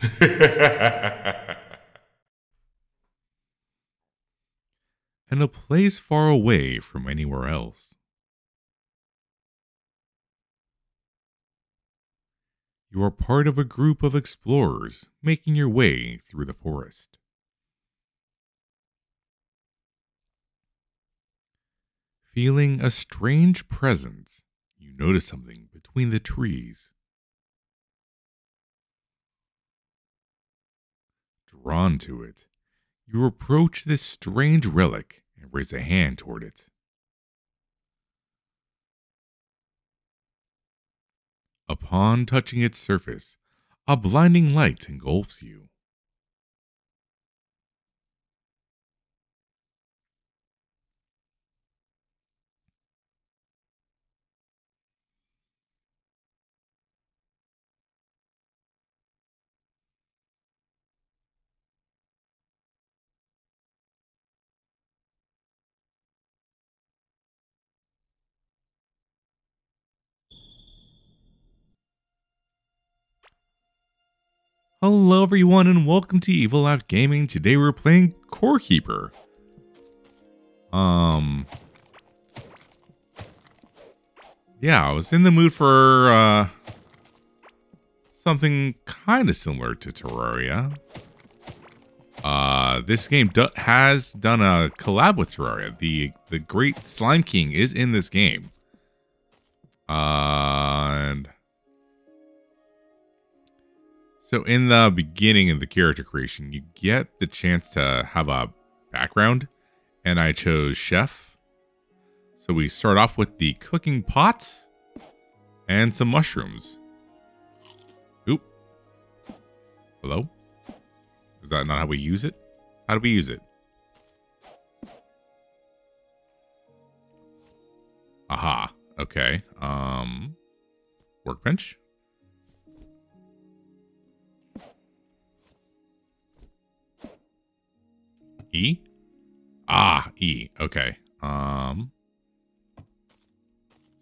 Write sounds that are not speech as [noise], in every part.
[laughs] and a place far away from anywhere else. You are part of a group of explorers making your way through the forest. Feeling a strange presence, you notice something between the trees. Drawn to it, you approach this strange relic and raise a hand toward it. Upon touching its surface, a blinding light engulfs you. Hello everyone and welcome to Evil Laugh Gaming. Today we're playing Core Keeper. Um Yeah, I was in the mood for uh something kind of similar to Terraria. Uh this game do has done a collab with Terraria. The the Great Slime King is in this game. Uh, and so in the beginning of the character creation, you get the chance to have a background, and I chose chef. So we start off with the cooking pot and some mushrooms. Oop. Hello? Is that not how we use it? How do we use it? Aha. Okay. Um workbench. E? Ah, E. Okay. Um.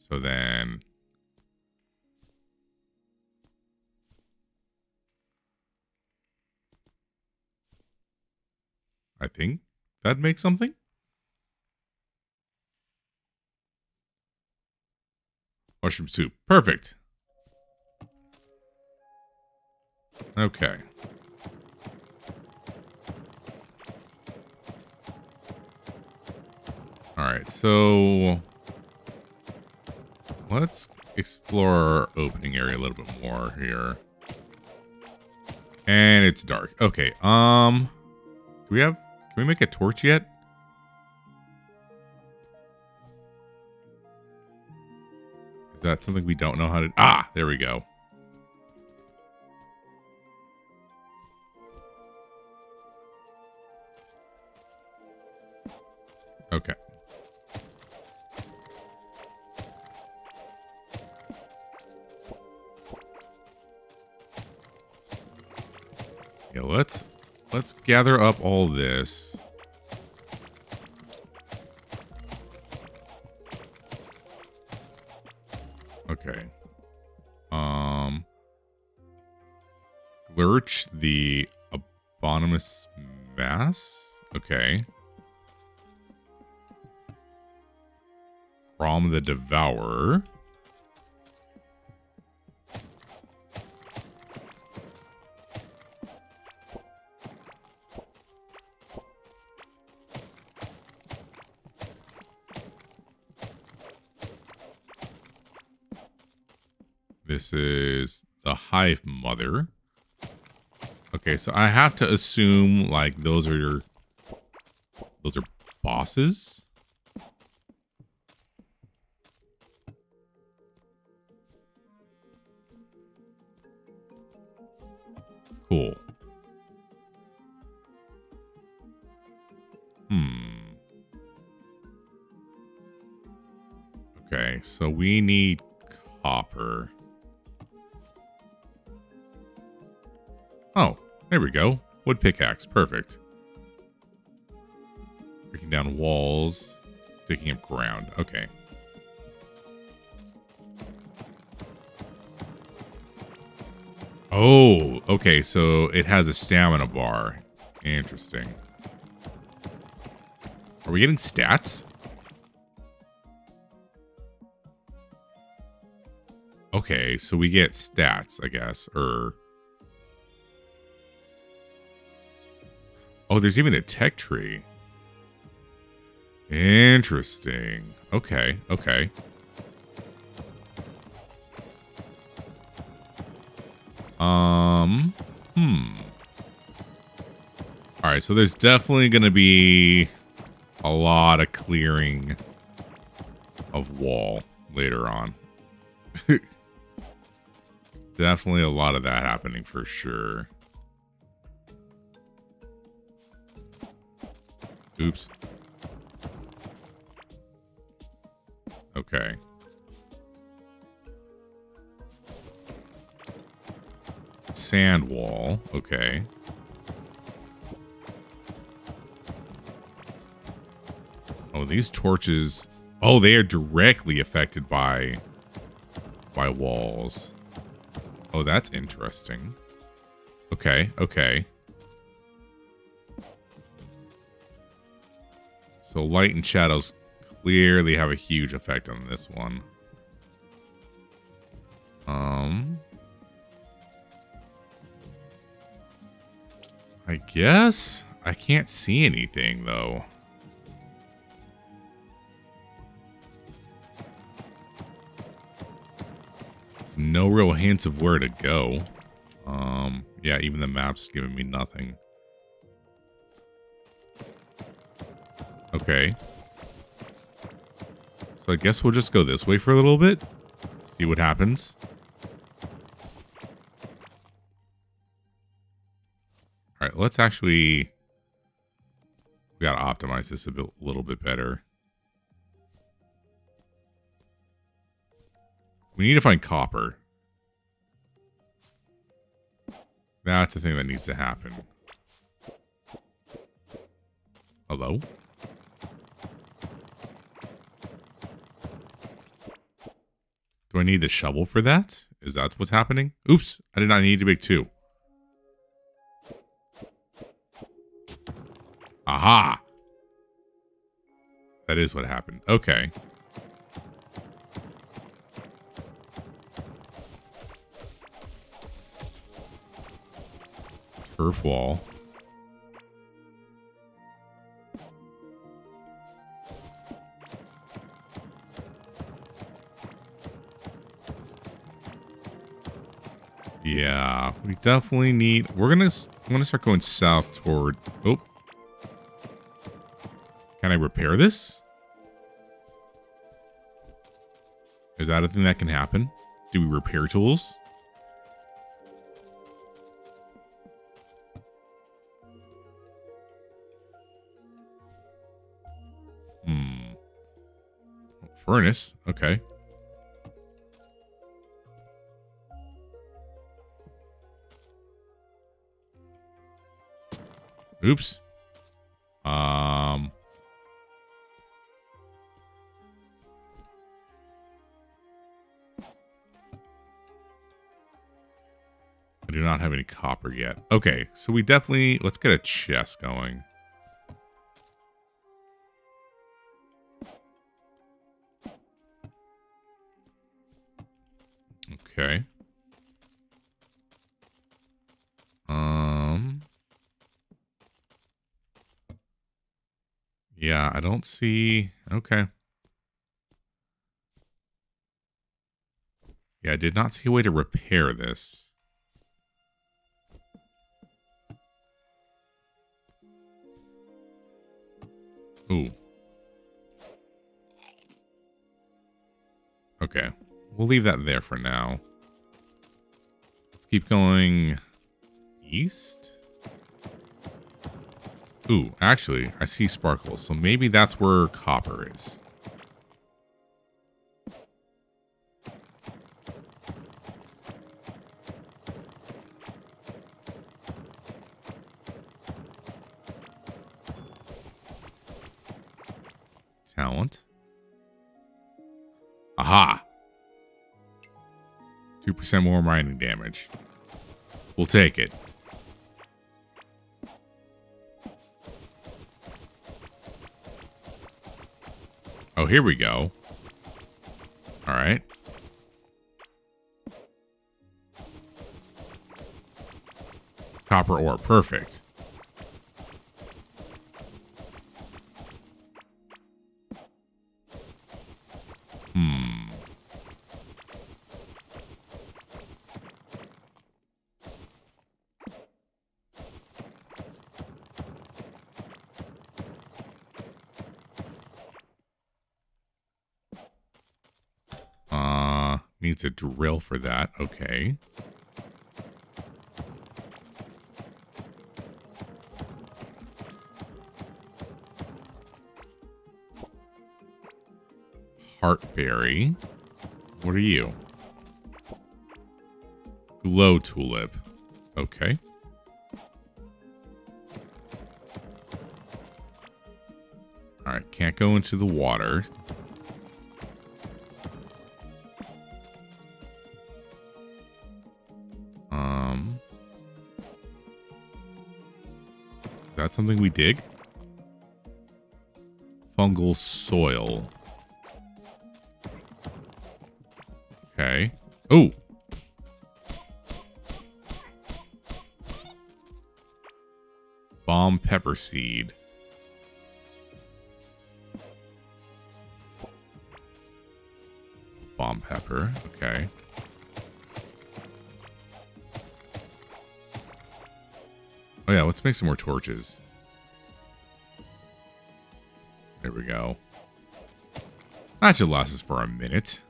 So then. I think that makes something. Mushroom soup. Perfect. Okay. All right, so let's explore our opening area a little bit more here. And it's dark. Okay, um, do we have, can we make a torch yet? Is that something we don't know how to, ah, there we go. Okay. Yeah, let's let's gather up all this. Okay. Um Glurch the Abominous Mass? Okay. Ghorm the Devourer. Hive Mother. Okay, so I have to assume like those are your those are bosses. Cool. Hmm. Okay, so we need copper. There we go. Wood pickaxe. Perfect. Breaking down walls. Digging up ground. Okay. Oh, okay. So it has a stamina bar. Interesting. Are we getting stats? Okay, so we get stats, I guess, or... Oh, there's even a tech tree. Interesting. Okay, okay. Um, hmm. All right, so there's definitely going to be a lot of clearing of wall later on. [laughs] definitely a lot of that happening for sure. Oops. Okay. Sand wall. Okay. Oh, these torches. Oh, they are directly affected by by walls. Oh, that's interesting. Okay, okay. So light and shadows clearly have a huge effect on this one. Um, I guess I can't see anything though. no real hints of where to go. Um, yeah, even the map's giving me nothing. Okay. So I guess we'll just go this way for a little bit. See what happens. All right, let's actually... We got to optimize this a bit, little bit better. We need to find copper. That's the thing that needs to happen. Hello? Do I need the shovel for that? Is that what's happening? Oops, I did not need to make two. Aha! That is what happened. Okay. Turf wall. Yeah, we definitely need. We're gonna. I'm gonna start going south toward. Oh, can I repair this? Is that a thing that can happen? Do we repair tools? Hmm. Furnace. Okay. Oops. Um. I do not have any copper yet. Okay, so we definitely... Let's get a chest going. Okay. Um... Yeah, I don't see... Okay. Yeah, I did not see a way to repair this. Ooh. Okay. We'll leave that there for now. Let's keep going east. Ooh, actually, I see sparkles, so maybe that's where copper is. Talent. Aha! 2% more mining damage. We'll take it. Oh, here we go. All right. Copper ore. Perfect. Hmm. Uh, needs a drill for that. Okay. Heartberry. What are you? Glow tulip. Okay. All right, can't go into the water. Something we dig? Fungal soil. Okay. Oh. Bomb pepper seed. Bomb pepper. Okay. Oh yeah, let's make some more torches. There we go. Should last us for a minute.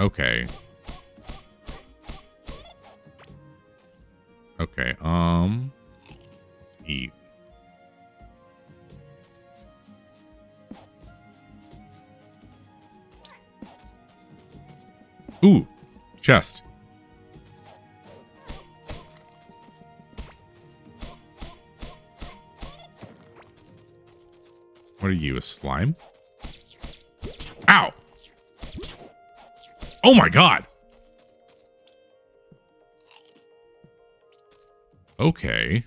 Okay. Okay, um let's eat. Ooh, chest. What are you, a slime? Oh my god! Okay.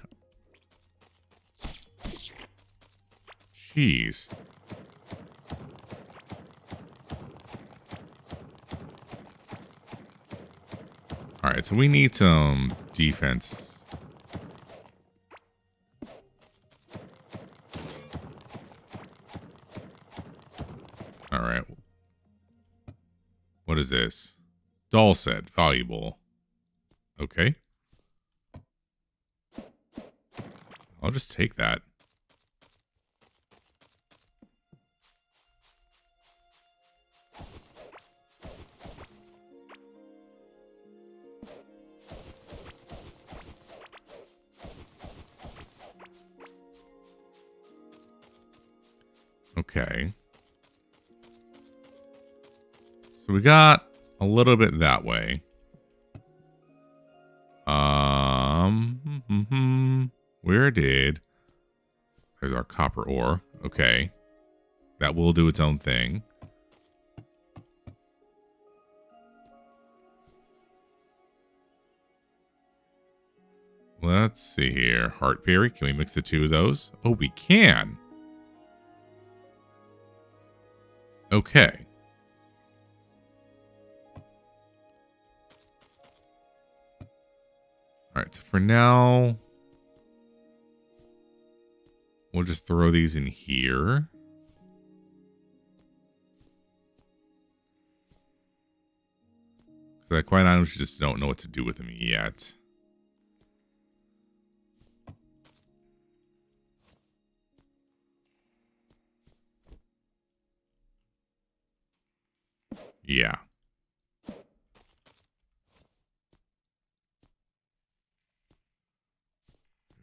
Jeez. Alright, so we need some defense. Is this? Doll set. Valuable. Okay. I'll just take that. Okay. Got a little bit that way. Um, mm -hmm. where did... There's our copper ore. Okay. That will do its own thing. Let's see here. Heartberry. Can we mix the two of those? Oh, we can. Okay. All right, so for now, we'll just throw these in here. Because I quite honestly just don't know what to do with them yet. Yeah.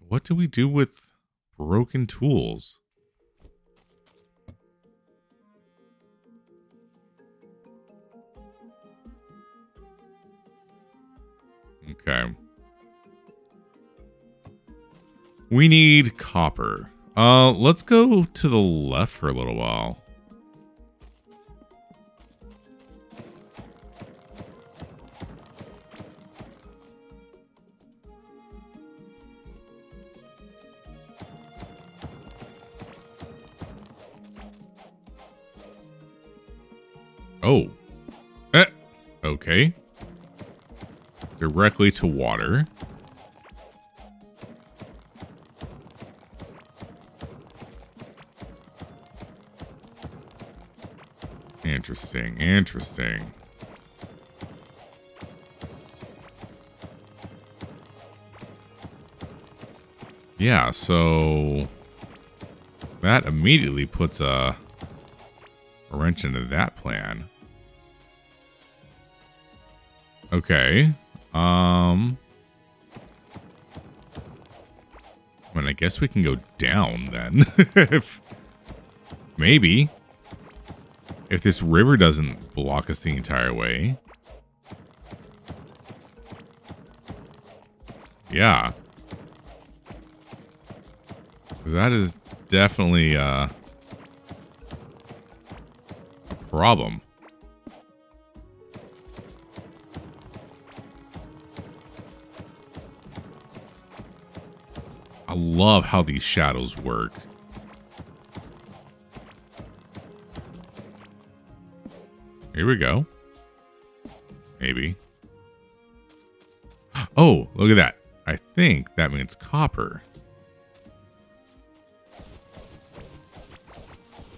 What do we do with broken tools? Okay. We need copper. Uh, let's go to the left for a little while. Oh. Eh. Okay. Directly to water. Interesting, interesting. Yeah, so that immediately puts a, a wrench into that plan. Okay. Um I mean, I guess we can go down then. [laughs] if maybe. If this river doesn't block us the entire way. Yeah. That is definitely uh, a problem. Love how these shadows work. Here we go. Maybe. [gasps] Oh, look at that. I think that means copper.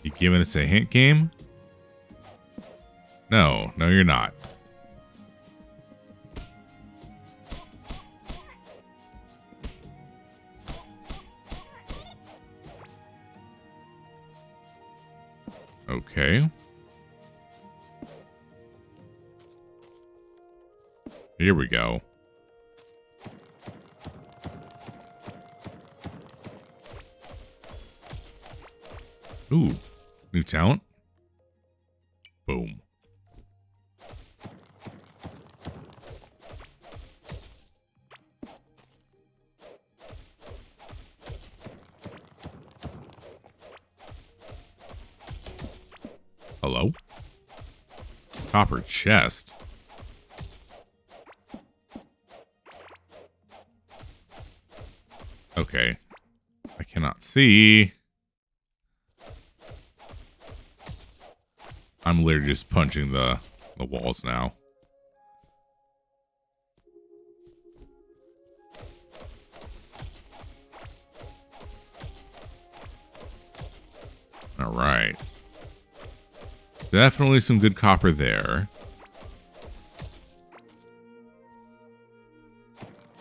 You giving us a hint game? No, no, you're not. Okay. Here we go. Ooh, new talent. Boom. Hello? Copper chest. Okay. I cannot see. I'm literally just punching the, the walls now. Definitely some good copper there.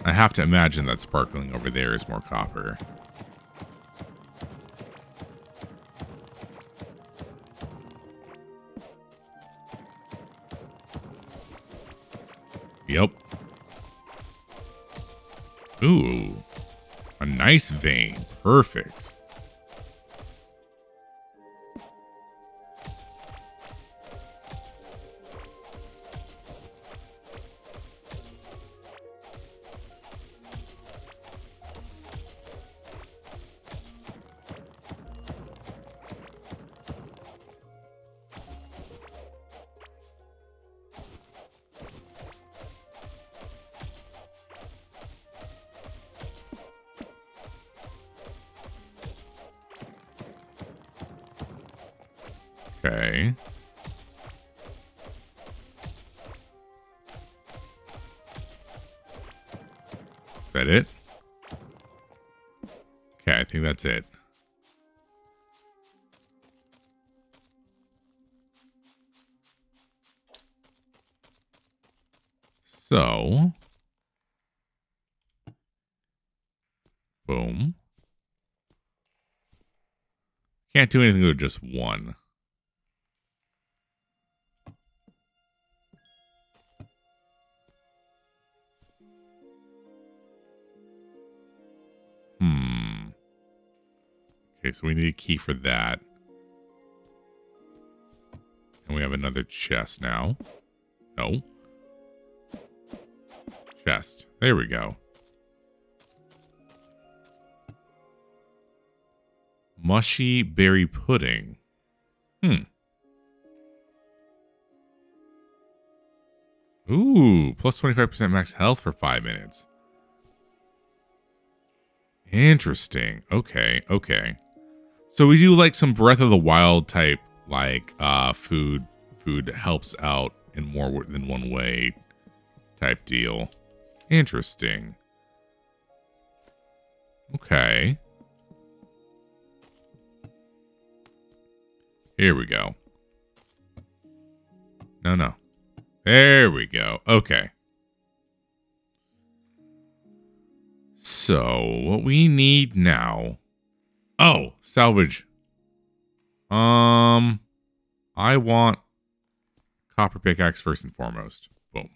I have to imagine that sparkling over there is more copper. Yep. Ooh. A nice vein. Perfect. Okay. Is that it? Okay, I think that's it. So, boom. Can't do anything with just one. So we need a key for that. And we have another chest now. No. Chest. There we go. Mushy berry pudding. Hmm. Ooh, plus 25% max health for five minutes. Interesting. Okay, okay. So we do like some Breath of the Wild type, like uh food food helps out in more than one way type deal. Interesting. Okay. Here we go. No, no. There we go. Okay. So, what we need now. Oh, salvage. Um, I want copper pickaxe first and foremost. Boom.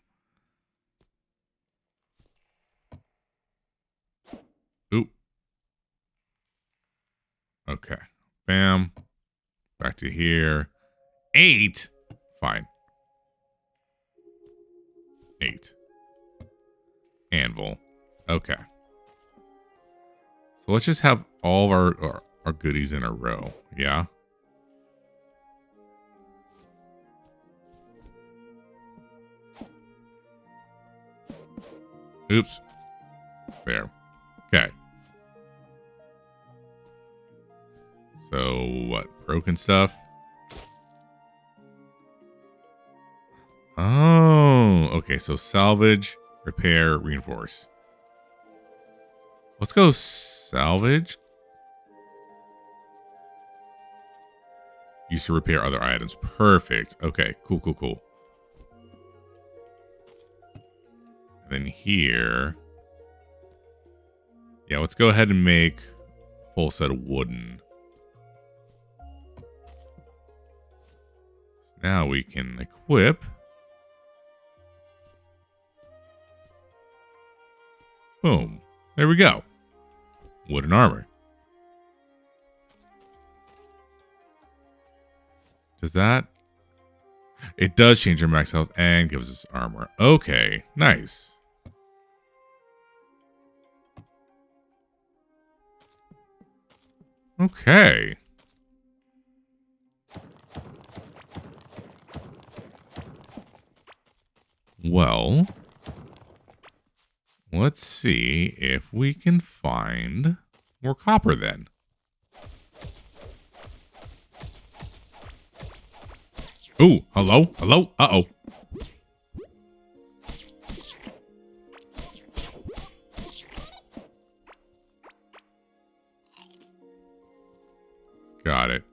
Oop. Okay. Bam. Back to here. Eight. Fine. Eight. Anvil. Okay. So let's just have all of our, our, our goodies in a row. Yeah. Oops. There. Okay. So what? Broken stuff? Oh, okay. So salvage, repair, reinforce. Let's go salvage. Used to repair other items. Perfect. Okay, cool, cool, cool. And then here. Yeah, let's go ahead and make full set of wooden. So now we can equip. Boom. There we go. Wooden armor. Does that? It does change your max health and gives us armor. Okay, nice. Okay. Well, let's see if we can find more copper then. Ooh, hello, hello, uh-oh. Got it.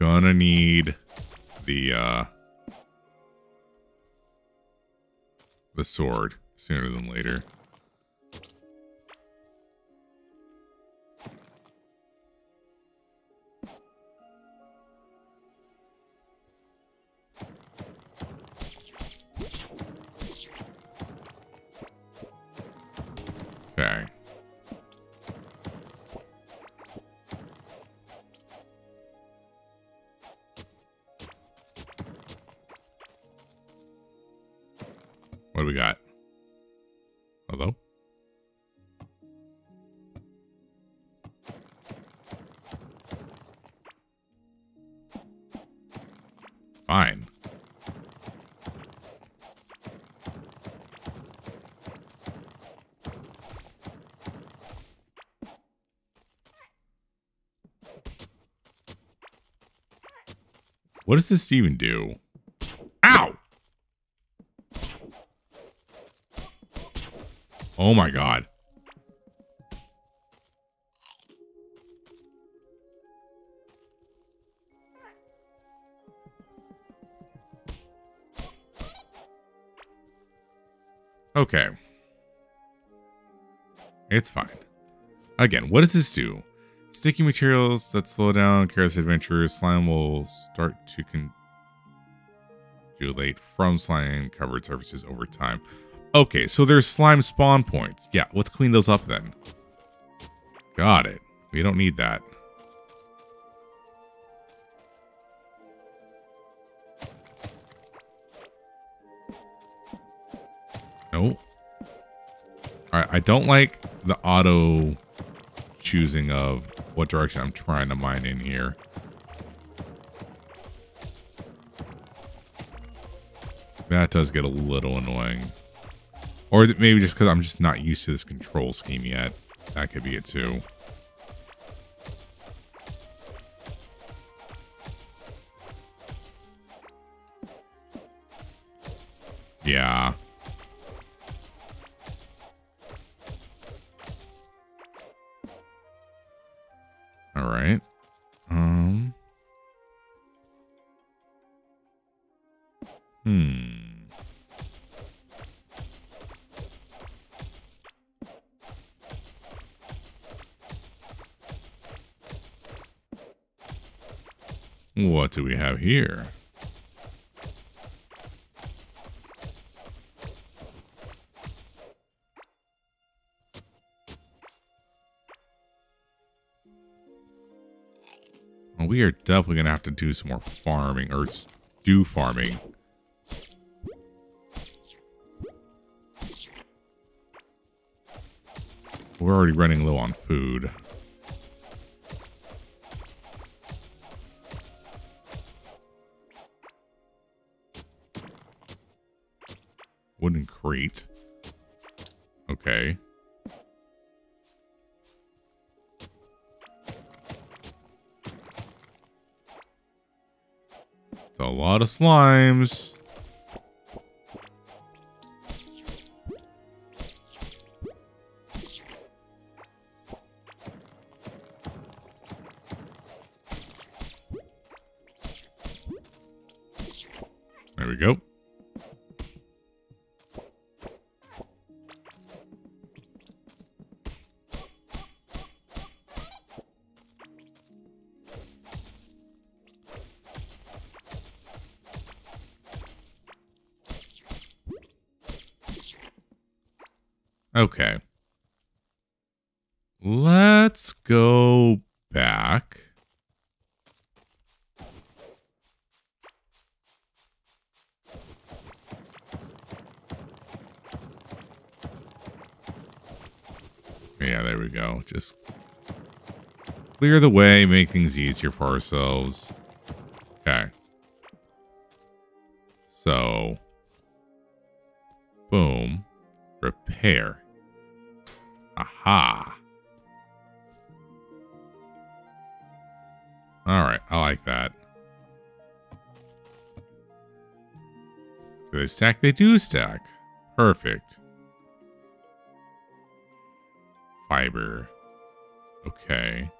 Gonna need the, uh, the sword sooner than later. Okay. What does this even do? Ow! Oh my god. Okay. It's fine. Again, what does this do? Sticky materials that slow down careless adventurers. Slime will start to congelate from slime covered surfaces over time. Okay, so there's slime spawn points. Yeah, let's clean those up then. Got it. We don't need that. Nope. Alright, I don't like the auto choosing of what direction I'm trying to mine in here. That does get a little annoying. Or is it maybe just because I'm just not used to this control scheme yet? That could be it too. Yeah. All right. Um. Hmm. What do we have here? We are definitely going to have to do some more farming or do farming. We're already running low on food. Wooden crate. Okay. Lot of slimes. Just clear the way, make things easier for ourselves. Okay. So, boom, repair. Aha. All right, I like that. Do they stack? They do stack. Perfect. Fiber. Okay.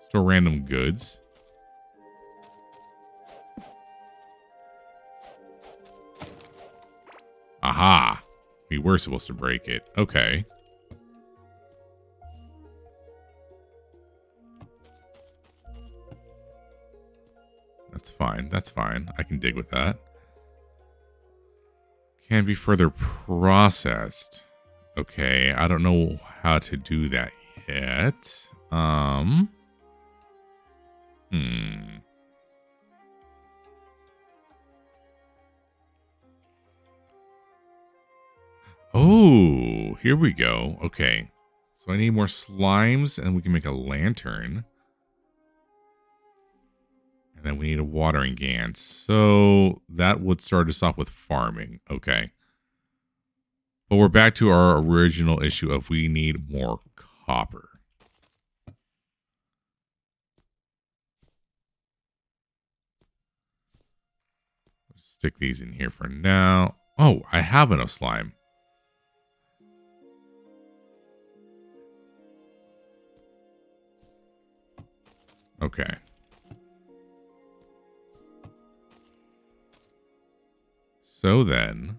Store random goods. Aha. We were supposed to break it. Okay. That's fine. That's fine. I can dig with that. Can be further processed. Okay, I don't know how to do that yet. Um. Hmm. Oh, here we go. Okay. So I need more slimes and we can make a lantern. And then we need a watering can. So that would start us off with farming. Okay. But we're back to our original issue of we need more copper. Stick these in here for now. Oh, I have enough slime. Okay. So then...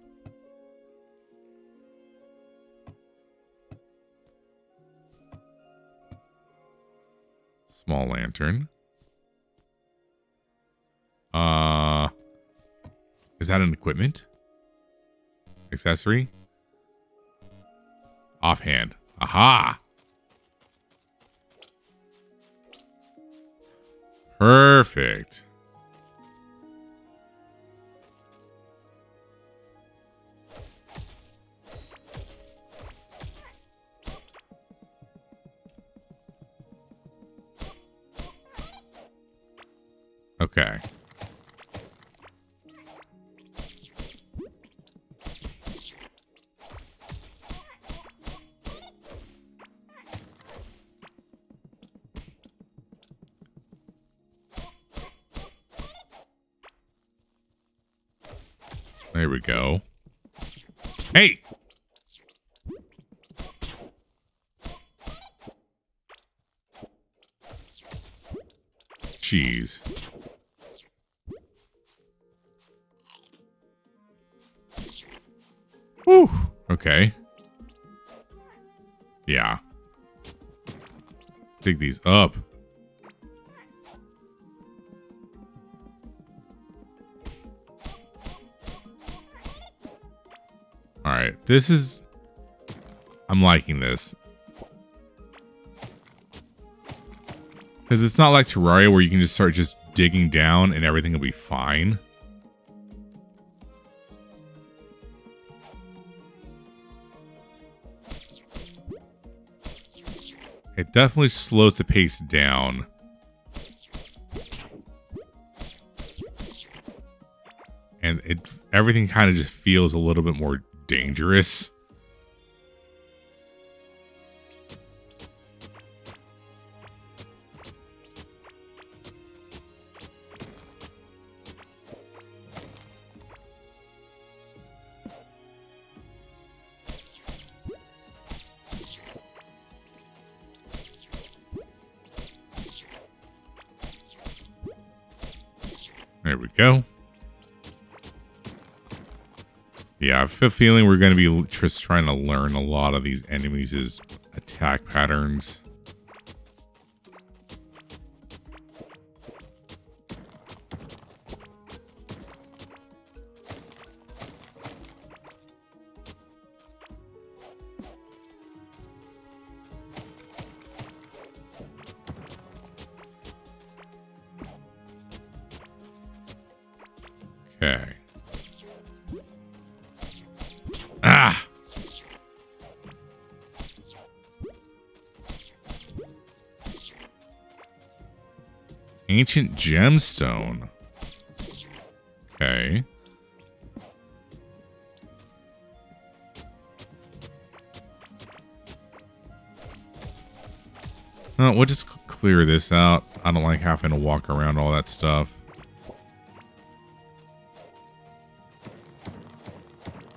Small lantern. Uh... Is that an equipment? accessory. Offhand. Aha! Perfect. Okay. There we go. Hey! Jeez. Whew. Okay. Yeah. Dig these up. All right. This is... I'm liking this. Because it's not like Terraria where you can just start just digging down and everything will be fine. Definitely slows the pace down. And it everything kind of just feels a little bit more dangerous. Go. Yeah, I have a feeling we're going to be just trying to learn a lot of these enemies' attack patterns. Ancient gemstone. Okay. Uh, we'll just clear this out. I don't like having to walk around all that stuff.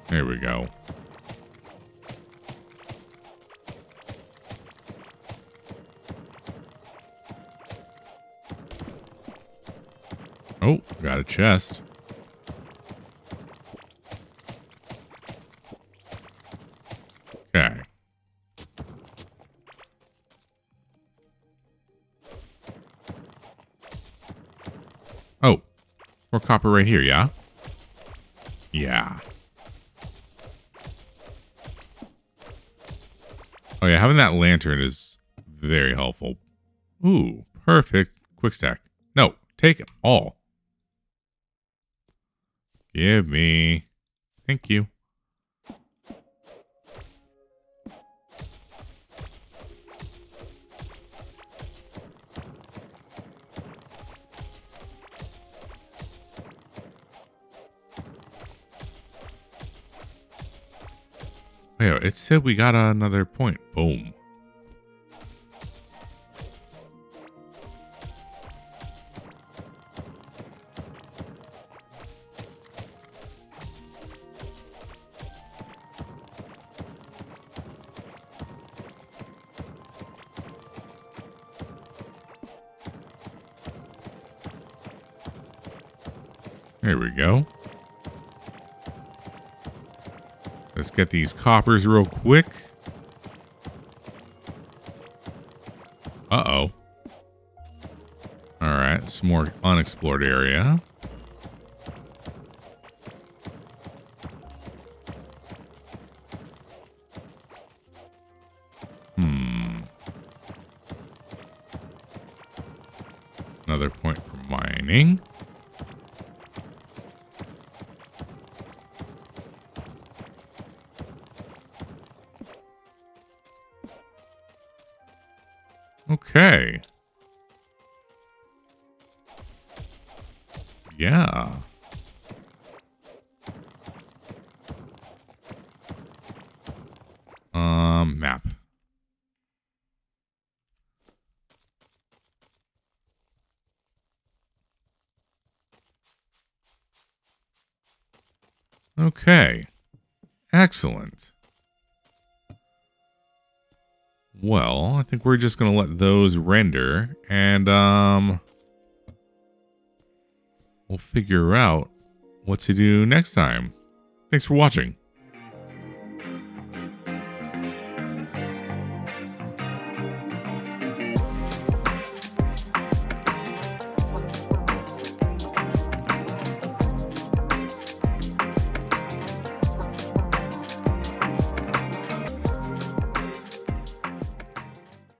There we go. Oh, got a chest. Okay. Oh, more copper right here, yeah? Yeah. Oh yeah, having that lantern is very helpful. Ooh, perfect. Quick stack. No, take all. Give me. Thank you. Wait, it said we got another point. Boom. go. Let's get these coppers real quick. Uh-oh. All right, some more unexplored area. Hmm. Another point for mining. Okay. Yeah. Um, map. Okay. Excellent. Well, I think we're just going to let those render and um we'll figure out what to do next time. Thanks for watching.